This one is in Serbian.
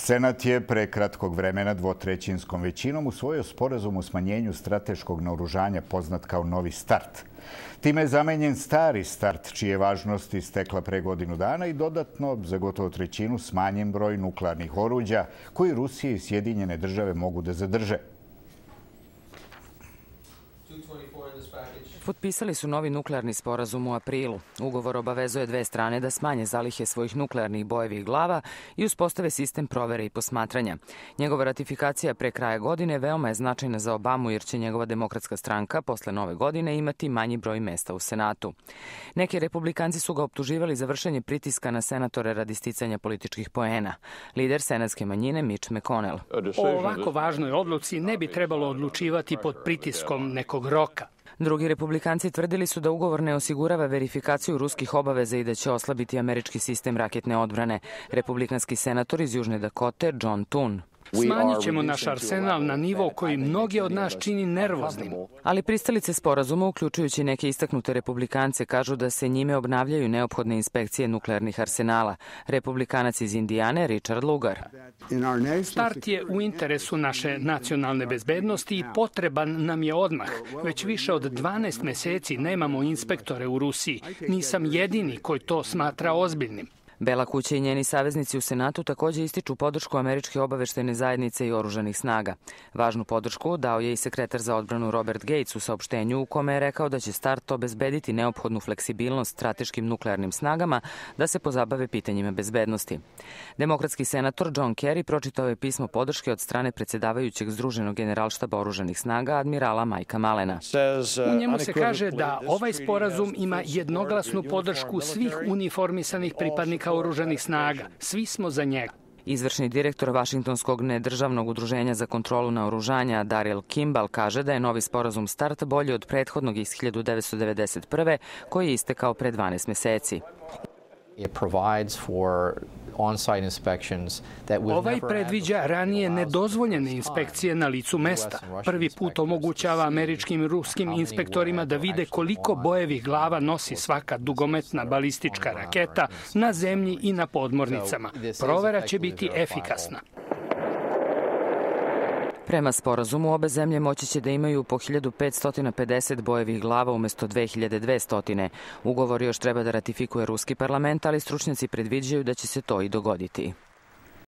Senat je pre kratkog vremena dvotrećinskom većinom usvojio sporazum o smanjenju strateškog naoružanja poznat kao Novi start. Time je zamenjen stari start, čije važnost istekla pre godinu dana i dodatno za gotovo trećinu smanjen broj nuklearnih oruđa koji Rusije i Sjedinjene države mogu da zadrže. Potpisali su novi nuklearni sporazum u aprilu. Ugovor obavezuje dve strane da smanje zalihe svojih nuklearnih bojevih glava i uspostave sistem provere i posmatranja. Njegova ratifikacija pre kraja godine veoma je značajna za Obamu jer će njegova demokratska stranka posle nove godine imati manji broj mesta u Senatu. Neki republikanci su ga optuživali za vršenje pritiska na senatore radi sticanja političkih poena. Lider senatske manjine Mitch McConnell. O ovako važnoj odluci ne bi trebalo odlučivati pod pritiskom nekog roka. Drugi republikanci tvrdili su da ugovor ne osigurava verifikaciju ruskih obaveza i da će oslabiti američki sistem raketne odbrane. Republikanski senator iz Južne Dakote John Toon Smanjit ćemo naš arsenal na nivo koji mnogi od nas čini nervoznim. Ali pristalice sporazuma, uključujući neke istaknute republikance, kažu da se njime obnavljaju neophodne inspekcije nuklearnih arsenala. Republikanac iz Indijane, Richard Lugar. Start je u interesu naše nacionalne bezbednosti i potreban nam je odmah. Već više od 12 meseci nemamo inspektore u Rusiji. Nisam jedini koji to smatra ozbiljnim. Bela kuća i njeni saveznici u Senatu takođe ističu podršku američke obaveštajne zajednice i oružanih snaga. Važnu podršku dao je i sekretar za odbranu Robert Gates u saopštenju u kome je rekao da će start obezbediti neophodnu fleksibilnost strateškim nuklearnim snagama da se pozabave pitanjima bezbednosti. Demokratski senator John Kerry pročitao je pismo podrške od strane predsedavajućeg Združenog generalštaba oružanih snaga admirala Majka Malena. U njemu se kaže da ovaj sporazum ima jednoglasnu podršku svih uniformisanih pripadnika oružanih snaga. Svi smo za njega. Izvršni direktor Vašingtonskog nedržavnog udruženja za kontrolu naoružanja Daryl Kimball kaže da je novi sporazum START bolji od prethodnog iz 1991. koji je istekao pre 12 meseci. It provides for Ovaj predviđa ranije nedozvoljene inspekcije na licu mesta. Prvi put omogućava američkim i ruskim inspektorima da vide koliko bojevih glava nosi svaka dugometna balistička raketa na zemlji i na podmornicama. Provera će biti efikasna. Prema sporazumu, obe zemlje moći će da imaju po 1550 bojevih glava umesto 2200. Ugovor još treba da ratifikuje ruski parlament, ali stručnjaci predviđaju da će se to i dogoditi.